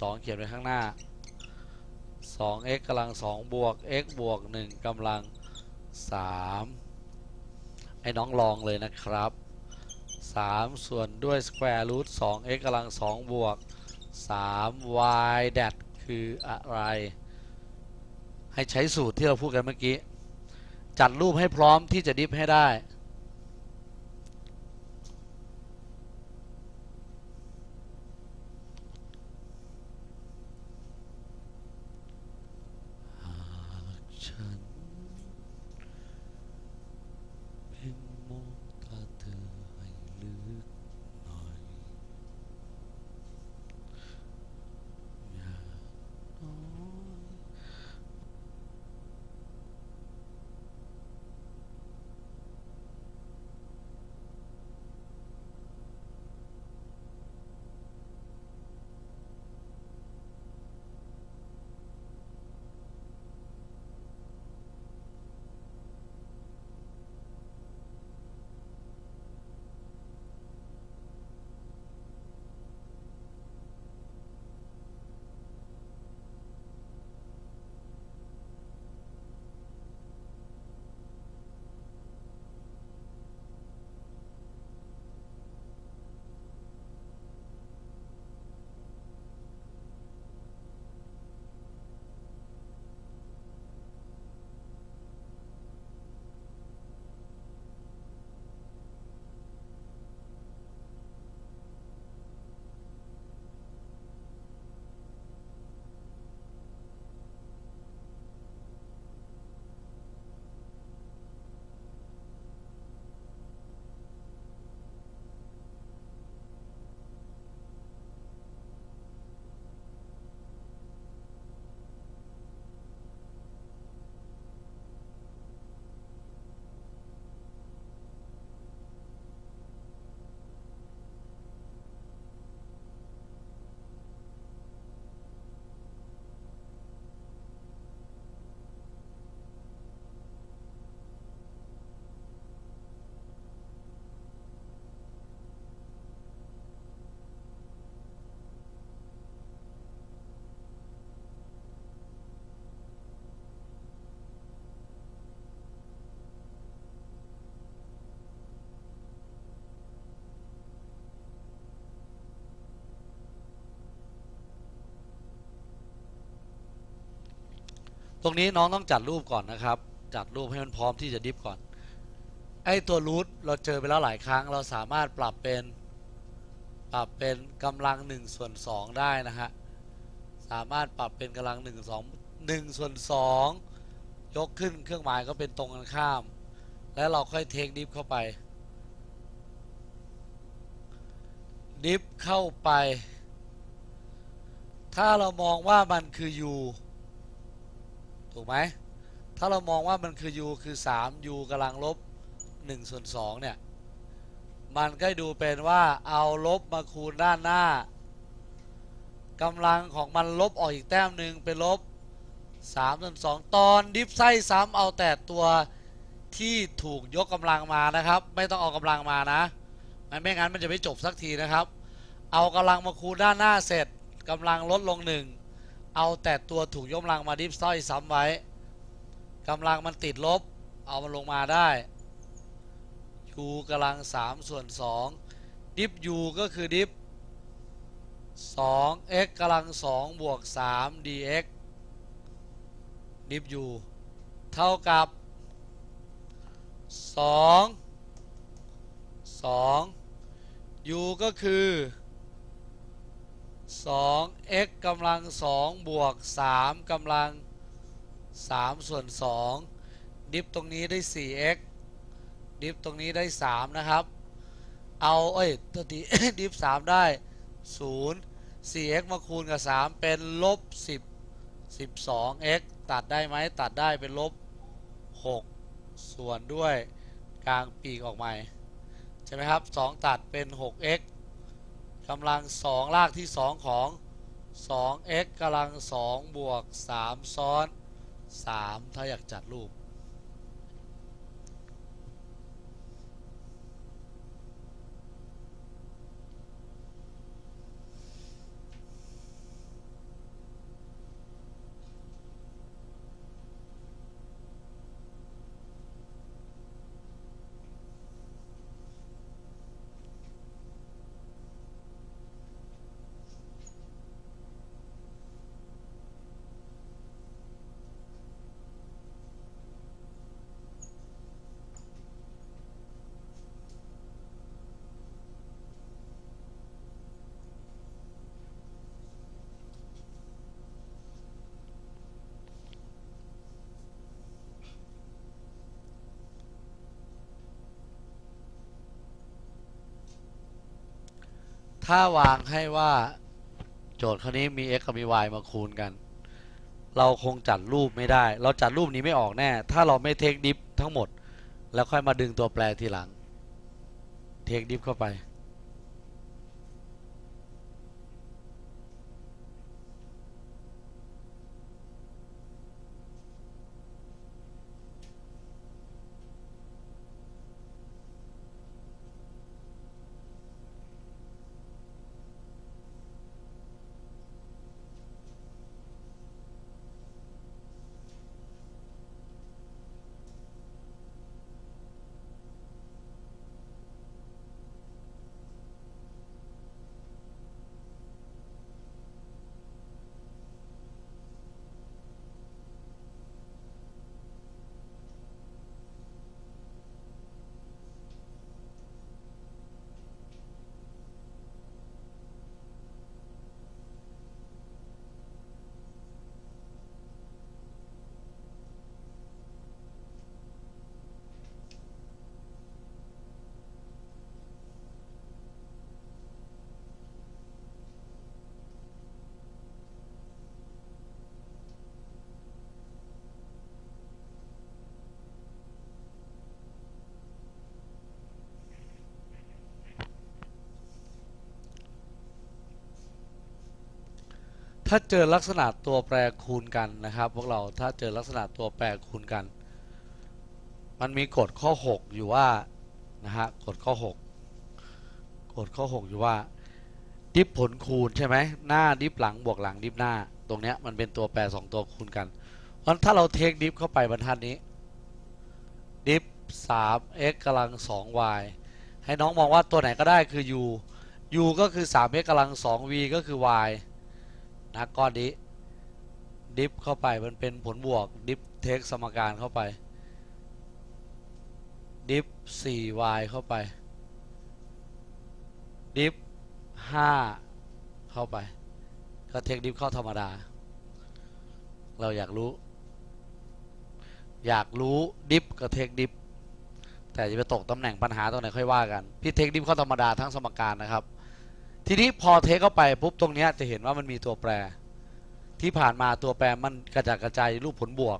2 เขียนไว้ข้างหน้า 2x กำลัง 2 บวก x บวก 1กำลัง 3 ไอ้น้องลองเลยนะครับ 3 ส่วนด้วย square root 2x กำลัง 2 บวก 3 y dat คืออะไร ให้ใช้สูตรที่เราพูดกันเมื่อกี้ จัดรูปให้พร้อมที่จะดิฟให้ได้ รงนี้น้องต้องจัดรูปก่อนนะครับ จัดรูปให้มันพร้อมที่จะดิฟก่อน ไอตัวรูทเราเจอไปแล้วหลายครั้ง เราสามารถปรับเป็น ปรับเป็นกำลัง1ส่วน2ได้นะฮะ สามารถปรับเป็นกำลัง1 2 1ส่วน2ยกขึ้นเครื่องหมายก็เป็นตรงกันข้าม แล้วเราค่อยเทคดิฟเข้าไป ดิฟเข้าไป ถ้าเรามองว่ามันคือ u ถูกไหมถ้าเรามองว่ามันคือ u คือ 3 u กำลังลบ1ส่วน2เนี่ย มันก็ดูเป็นว่าเอาลบมาคูณด้านหน้ากำลังของมันลบออกอีกแต้มหนึ่งเป็นลบ3ส่วน2ตอนดิฟไส้ซ้ำเอาแต่ตัวที่ถูกยกกำลังมานะครับ ไม่ต้องเอากำลังมานะมันไม่งั้นมันจะไม่จบสักทีนะครับ เอากำลังมาคูณด้านหน้าเสร็จกำลังลดลงหนึ่ง เอาแต่ตัวถูกยกกำลังมาดิฟสร้อยซ้ำไว้กำลังมันติดลบ เอามันลงมาได้ u กำลัง3ส่วน2ดิฟ u ก็คือดิฟ 2x กำลัง2บวก 3 dx ดิฟ u เท่ากับ 2 2 u ก็คือ 2x กำลัง 2 บวก 3กำลัง 3 ส่วน 2 ดิฟตรงนี้ได้ 4x ดิฟตรงนี้ได้ 3 นะครับ เอาเอ้ยตัวทีดิฟ 3 ได้ 0 4x มาคูณกับ 3 เป็นลบ 10 12x ตัดได้ไหมตัดได้เป็นลบ 6 ส่วนด้วยกลางปีกออกมาใช่ไหมครับ 2 ตัดเป็น 6x กำลังสองลากที่2ของ 2x กำลัง2บวก 3 ซ้อน 3 ถ้าอยากจัดรูป ถ้าวางให้ว่าโจทย์ข้อนี้มี x กับมี y มาคูณกัน เราคงจัดรูปไม่ได้ เราจัดรูปนี้ไม่ออกแน่ ถ้าเราไม่เทคดิฟทั้งหมด แล้วค่อยมาดึงตัวแปรทีหลัง เทคดิฟเข้าไป ถ้าเจอลักษณะตัวแปรคูณกันนะครับ พวกเราถ้าเจอลักษณะตัวแปรคูณกัน มันมีกฎข้อ 6 อยู่ว่านะฮะกฎข้อ 6 กฎข้อ 6 อยู่ว่า ดิฟผลคูณใช่ไหมหน้าดิฟหลังบวกหลังดิฟหน้า ตรงเนี้ยมันเป็นตัวแปร 2 ตัวคูณกันเพราะฉะนั้นถ้าเราเทคดิฟเข้าไปบรรทัดนี้ ดิฟ 3x กำลัง 2y ให้น้องมองว่าตัวไหนก็ได้คือ u u ก็คือ 3x กำลัง 2 v ก็คือ y นะก้อนนี้ diff เข้าไปมันเป็นผลบวก diff take สมการเข้าไป diff 4y เข้าไป diff 5 เข้าไป ก็ take diff เข้าธรรมดา เราอยากรู้ อยากรู้ diff กับ take diffแต่จะไปตกตำแหน่งปัญหาตรงไหนค่อยว่ากัน พี่เทคดิฟเข้าธรรมดาทั้งสมการนะครับ ทีนี้พอเทคเข้าไปปุ๊บตรงเนี้ยจะเห็นว่ามันมีตัวแปร ที่ผ่านมาตัวแปรมันกระจายกระจายอยู่รูปผลบวก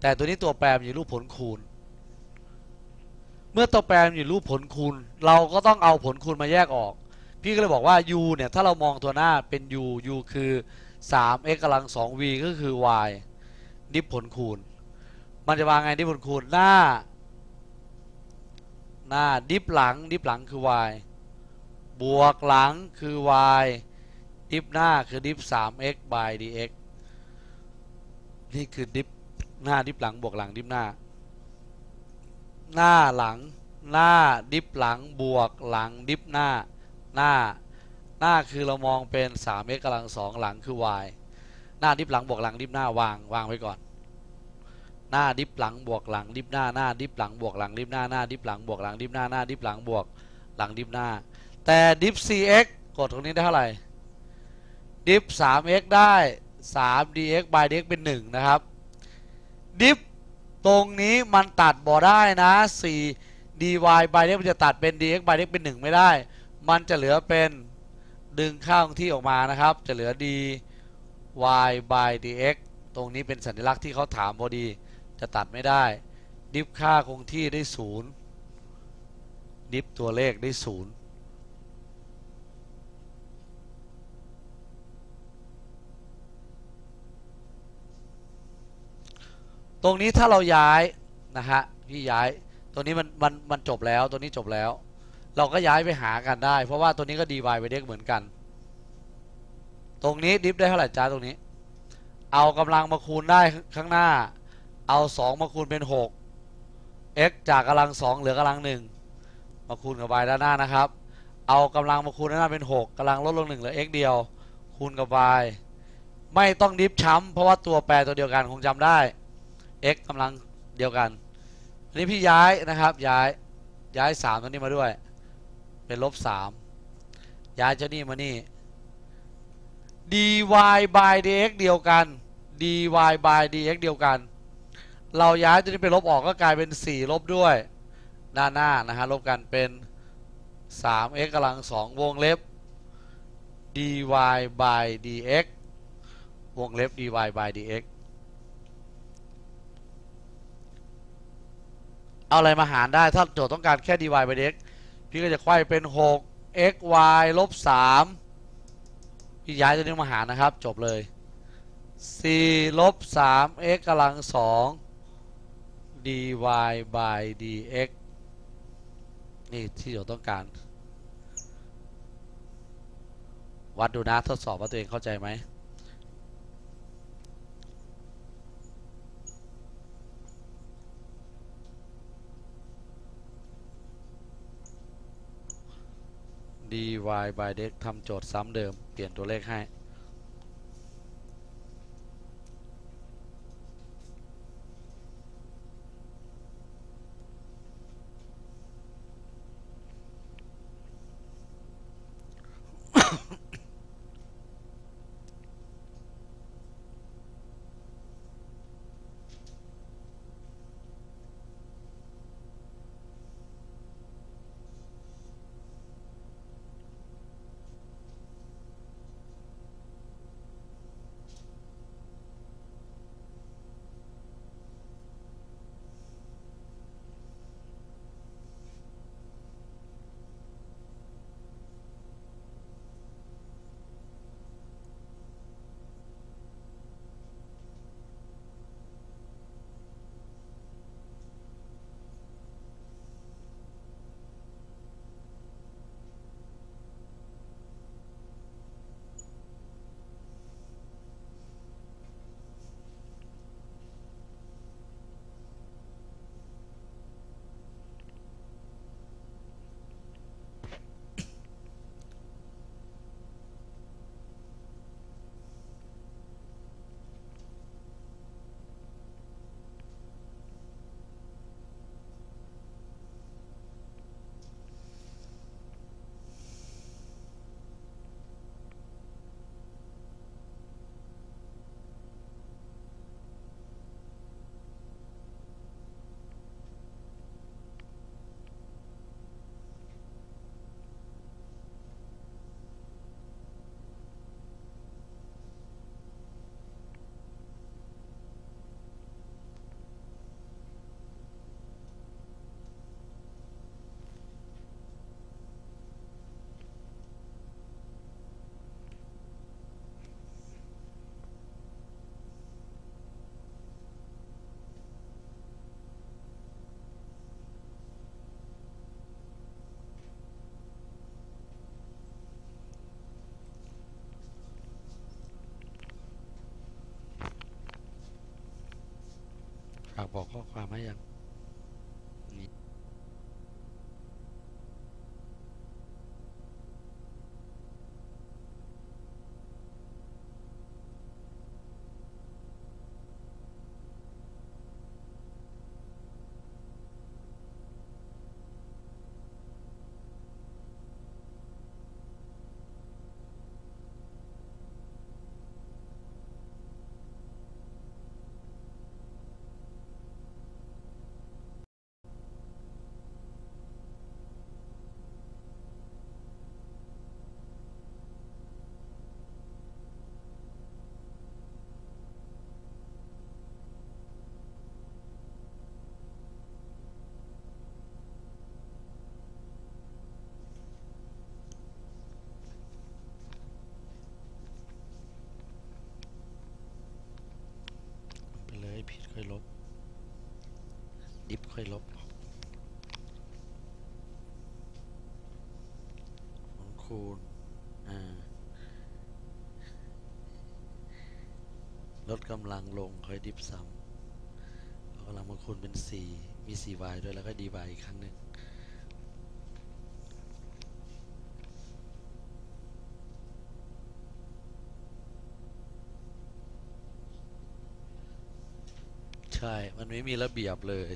แต่ตัวนี้ตัวแปรมันอยู่รูปผลคูณ เมื่อตัวแปรมันอยู่รูปผลคูณ เราก็ต้องเอาผลคูณมาแยกออก พี่ก็เลยบอกว่า u เนี่ยถ้าเรามองตัวหน้าเป็น u u คือ 3x กำลัง 2v ก็คือ y ดิฟผลคูณ มันจะวางไงดิฟผลคูณหน้า หน้าดิฟหลังดิฟหลังคือ y บวกหลังคือ y ดิฟหน้าคือดิฟ 3x by dx นี่คือดิฟหน้าดิฟหลังบวกหลังดิฟหน้า หน้าหลังหน้าดิฟหลังบวกหลังดิฟหน้าหน้า หน้าคือเรามองเป็น 3x กำลังสองหลังคือ y หน้าดิฟหลังบวกหลังดิฟหน้าวางวางไว้ก่อน หน้าดิฟหลังบวกหลังดิฟหน้าหน้าดิฟหลังบวกหลังดิฟหน้าหน้าดิฟหลังบวกหลังดิฟหน้าหน้าดิฟหลังบวกหลังดิฟหน้า แต่ดิฟ cx กดตรงนี้ได้เท่าไหร่ดิฟ 3x ได้3 dx by dx เป็น 1 นะครับดิฟตรงนี้มันตัดบ่ได้นะ4 dy by dx มันจะตัดเป็น dx by dx เป็น 1 ไม่ได้ มันจะเหลือเป็นดึงข้างที่ออกมานะครับ จะเหลือ dy by dx ตรงนี้เป็นสัญลักษณ์ที่เขาถามพอดี จะตัดไม่ได้ ดิฟค่าคงที่ได้ 0 ดิฟตัวเลขได้ 0 ตรงนี้ถ้าเราย้ายนะฮะพี่ย้ายตรงนี้มันมันมันจบแล้วตัวนี้จบแล้ว เราก็ย้ายไปหากันได้ เพราะว่าตัวนี้ก็ดีวายไปเด็กเหมือนกัน ตรงนี้ดิฟได้เท่าไหร่จ้าตรงนี้ เอากำลังมาคูณได้ข้างหน้า เอา2มาคูณเป็น6 x จากกำลัง 2 เหลือกำลัง 1 มาคูณกับ y ด้านหน้านะครับ เอากำลังมาคูณด้านหน้าเป็น 6กำลังลดลง1เหลือ x เดียว คูณกับ y ไม่ต้องดิฟช้ำเพราะว่าตัวแปรตัวเดียวกันคงจำได้ x กำลังเดียวกัน อันนี้พี่ย้ายนะครับ ย้ายย้าย3ตัวนี้มาด้วย เป็นลบ3ย้ายเจ้านี่มานี่ dy by dx เดียวกัน dy by dx เดียวกัน เราย้ายตัวนี้ไปลบออกก็กลายเป็น 4 ลบด้วย ด้านหน้านะฮะลบกันเป็น 3x กำลัง 2 วงเล็บ dy by dx วงเล็บ dy by dx เอาอะไรมาหารได้ ถ้าโจทย์ต้องการแค่ dy by dx พี่ก็จะไขว้เป็น 6 x y ลบ3พี่ย้ายตัวนี้มาหารนะครับ จบเลย 4 ลบ3 x กำลัง 2 dy by dx นี่ที่โจทย์ต้องการ วัดดูนะทดสอบว่าตัวเองเข้าใจไหม dy by dx ทำโจทย์ซ้ำเดิม เปลี่ยนตัวเลขให้ ฝากบอกข้อความให้ยัง ค่อยลบ ดิฟค่อยลบ ของคูณ อ่า ลดกำลังลงค่อยดิฟซ้ำกำลังมาคูณเป็น 4 มี 4y ด้วยแล้วก็ dy อีกครั้งหนึ่ง ใช่ มันไม่มีระเบียบเลย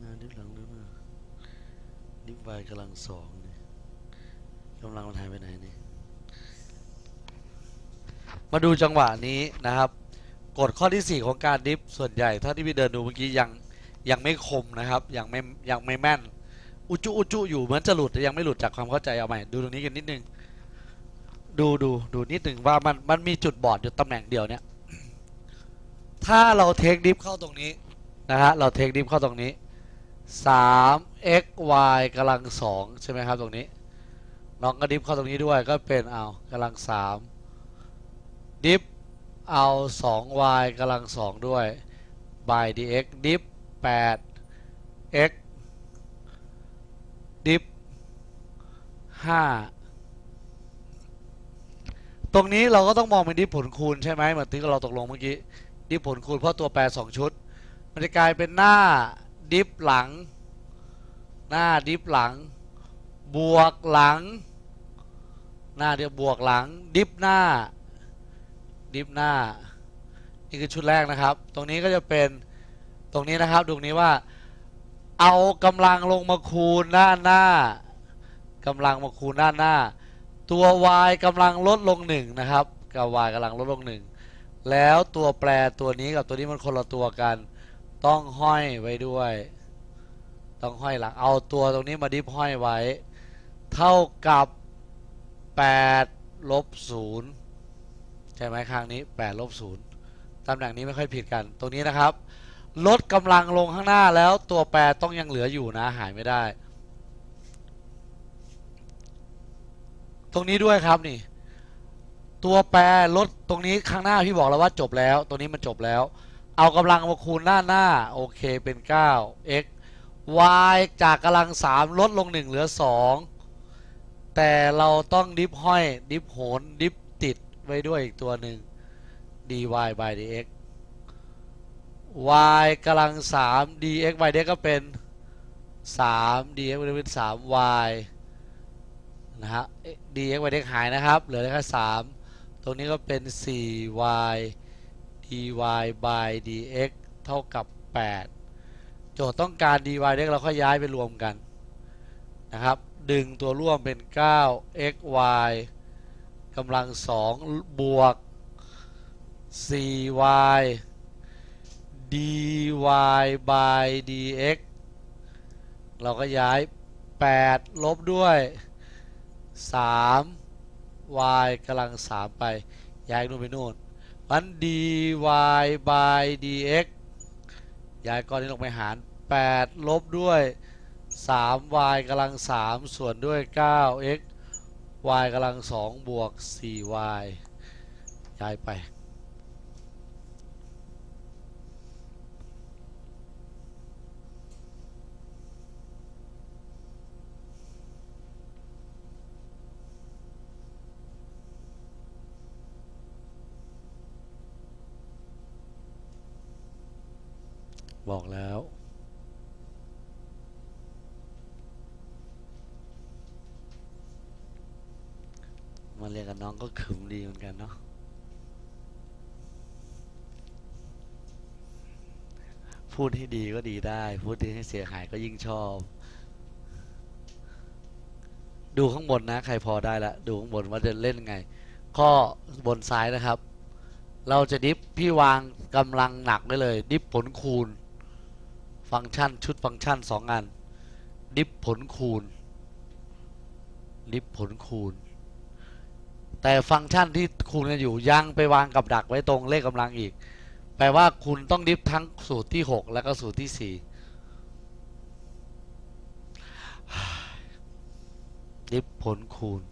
มาดิฟหลังด้วยมาดิฟ y กำลังสองนี่กำลังมันหายไปไหนนี่ มาดูจังหวะนี้นะครับ กฎข้อที่ 4 ของการดิฟส่วนใหญ่ถ้าที่พี่เดินดูเมื่อกี้ยังยังไม่คมนะครับ ยังไม่ยังไม่แม่น อุจุอุจุอยู่เหมือนจะหลุดแต่ยังไม่หลุดจากความเข้าใจเอาใหม่ดูตรงนี้กันนิดนึง ดูดูดูนิดหนึ่งว่ามันมันมีจุดบอดอยู่ตำแหน่งเดียวเนี่ย ถ้าเราเทคดิฟเข้าตรงนี้นะฮะเราเทคดิฟเข้าตรงนี้ 3 x y กำลัง2ใช่ไหมครับตรงนี้น้องก็ดิฟเข้าตรงนี้ด้วยก็เป็นเอากำลัง3ดิฟเอา 2y กำลัง2ด้วย by dx ดิฟ 8 x ดิฟ 5 ตรงนี้เราก็ต้องมองเป็นดิฟผลคูณใช่ไหมเหมือนที่เราตกลงเมื่อกี้ดิฟผลคูณเพราะตัวแปร2ชุด มันจะกลายเป็นหน้าดิฟหลัง หน้าดิฟหลัง บวกหลัง หน้าเดียวบวกหลัง ดิฟหน้า ดิฟหน้า นี่คือชุดแรกนะครับ ตรงนี้ก็จะเป็นตรงนี้นะครับดูนี้ว่า เอากำลังลงมาคูณด้านหน้ากำลังมาคูณด้านหน้า ตัว y กำลังลดลงหนึ่งนะครับกับ y กำลังลดลงหนึ่งแล้วตัวแปรตัวนี้กับตัวนี้มันคนละตัวกัน ต้องห้อยไว้ด้วย ต้องห้อยหลังเอาตัวตรงนี้มาดิฟห้อยไว้ เท่ากับ8ลบ0ใช่ไหมข้างนี้8ลบ0ตำแหน่งนี้ไม่ค่อยผิดกัน ตรงนี้นะครับ ลดกำลังลงข้างหน้าแล้วตัวแปรต้องยังเหลืออยู่นะหายไม่ได้ ตรงนี้ด้วยครับนี่ ตัวแปรลดตรงนี้ข้างหน้าพี่บอกแล้วว่าจบแล้วตรงนี้มันจบแล้ว เอากำลังมาคูณหน้าหน้าโอเคเป็น 9 x y จากกำลัง 3 ลดลง 1 เหลือ 2 แต่เราต้องดิฟห้อย ดิฟโหน ดิฟติดไว้ด้วยอีกตัวหนึ่ง dy by dx y กำลัง 3 dx by dx ก็เป็น 3 dx เป็น 3y นะฮะ dx by dx หายนะครับ เหลือแค่3ตรงนี้ก็เป็น 4y dy by dx เท่ากับ 8 โจทย์ต้องการ dy dx เราก็ย้ายไปรวมกันนะครับ ดึงตัวร่วมเป็น 9 xy กำลัง 2 บวก 4y dy by dx เราก็ย้าย 8 ลบด้วย 3 y กำลัง 3 ไป ย้ายนู่นไปนู่นมัน dy by dx ย้ายก้อนนี้ลงไปหาร 8 ลบด้วย 3y กำลัง 3 ส่วนด้วย 9x y กำลัง 2 บวก 4y ย้ายไป บอกแล้ว มาเรียนกับน้องก็ขึมดีเหมือนกันเนาะพูดให้ดีก็ดีได้ พูดให้เสียหายก็ยิ่งชอบ ดูข้างบนนะ ใครพอได้ละ ดูข้างบนว่าจะเล่นไง ข้อบนซ้ายนะครับ เราจะดิฟพี่วางกำลังหนักไว้เลย ดิฟผลคูณ ฟังก์ชันชุดฟังก์ชันสองอันดิฟผลคูณ ดิฟผลคูณ แต่ฟังก์ชันที่คูณกันอยู่ยังไปวางกับดักไว้ตรงเลขกำลังอีก แปลว่าคุณต้องดิฟทั้งสูตรที่ 6 แล้วก็สูตรที่ 4 ดิฟผลคูณ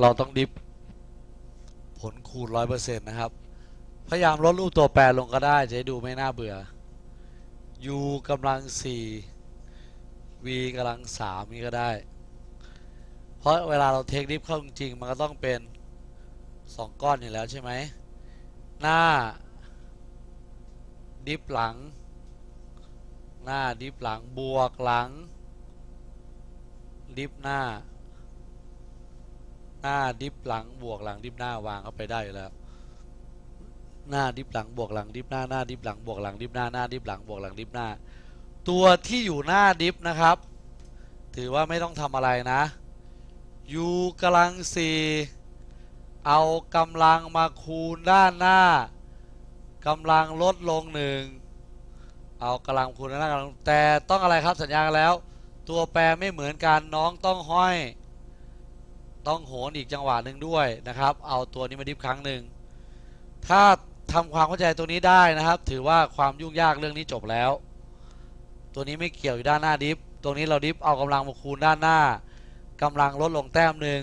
เราต้องดิฟผลคูณร้อยเปอร์เซ็นต์นะครับ พยายามลดรูปตัวแปรลงก็ได้ จะดูไม่น่าเบื่อ u กำลังสี่ v กำลังสามนี่ก็ได้ เพราะเวลาเราเทคดิฟเข้าจริง มันก็ต้องเป็นสองก้อนอยู่แล้วใช่ไหม หน้า ดิฟหลัง หน้าดิฟหลังบวกหลัง ดิฟหน้า หน้าดิฟหลังบวกหลังดิฟหน้าวางเข้าไปได้อยู่แล้ว หน้าดิฟหลังบวกหลังดิฟหน้าหน้าดิฟหลังบวกหลังดิฟหน้าหน้าดิฟหลังบวกหลังดิฟหน้า ตัวที่อยู่หน้าดิฟนะครับ ถือว่าไม่ต้องทำอะไรนะ u กำลังสี่เอากำลังมาคูณด้านหน้ากำลังลดลงหนึ่งเอากำลังคูณด้านหน้ากำลังแต่ต้องอะไรครับสัญญากันแล้ว ตัวแปรไม่เหมือนกันน้องต้องห้อย ต้องโหนอีกจังหวะหนึ่งด้วยนะครับ เอาตัวนี้มาดิฟครั้งหนึ่งถ้าทำความเข้าใจตัวนี้ได้นะครับ ถือว่าความยุ่งยากเรื่องนี้จบแล้ว ตัวนี้ไม่เกี่ยวอยู่ด้านหน้าดิฟตรงนี้เราดิฟเอากำลังมาคูณด้านหน้ากำลังลดลงแต้มหนึ่ง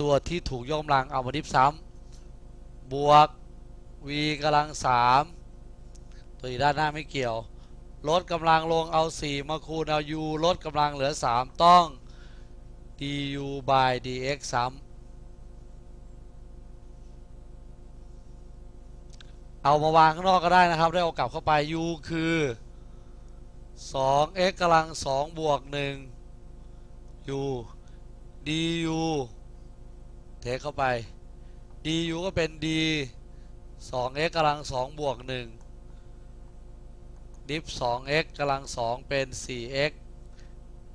ตัวที่ถูกยกกำลังเอามาดิฟซ้ำบวก v กำลังสามตัวอยู่ด้านหน้าไม่เกี่ยว ลดกำลังลงเอา 4 มาคูณเอา u ลดกำลังเหลือ 3 ต้อง du by dx ซ้ำเอามาวางข้างนอกก็ได้นะครับ ได้เอากลับเข้าไป u คือ 2x กำลัง 2 บวก 1 u du เทคเข้าไป du ก็เป็น d 2x กำลัง 2 บวก 1 ดิฟ 2x กำลัง 2 เป็น 4x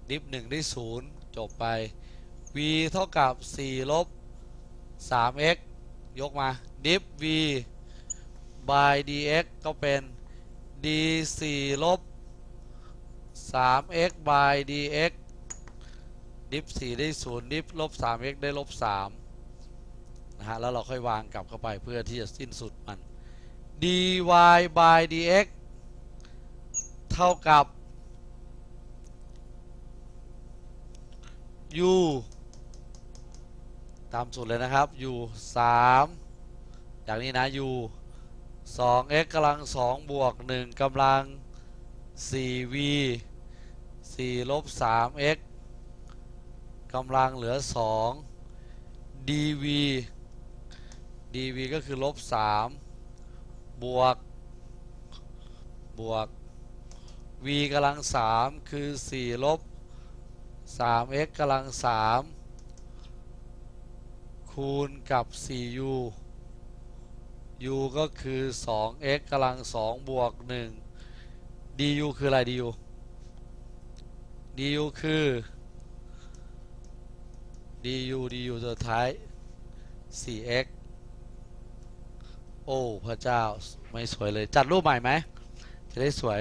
ดิฟ 1 ได้ 0 จบไป v เท่ากับ 4 ลบ 3x ยกมาดิฟ v by dx ก็เป็น d 4ลบ 3x by dx ดิฟ4ได้ 0 ดิฟลบ 3x ได้ลบ3นะฮะ แล้วเราค่อยวางกลับเข้าไปเพื่อที่จะสิ้นสุดมัน dy by dx เท่ากับ u ตามสูตรเลยนะครับ u 3จากนี้นะ u 2 x กำลัง 2 บวก 1กำลัง 4v 4ลบ 3x กำลังเหลือ 2 dv dv ก็คือลบ 3 บวก บวก v กำลัง 3 คือ 4 ลบ 3x กำลัง 3 คูณกับ 4u u ก็คือ 2x กำลัง 2 บวก 1 du คืออะไร du du คือ du du ตัวท้าย 4x โอ้ พระเจ้า ไม่สวยเลย จัดรูปใหม่ไหม จะได้สวย